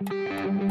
Música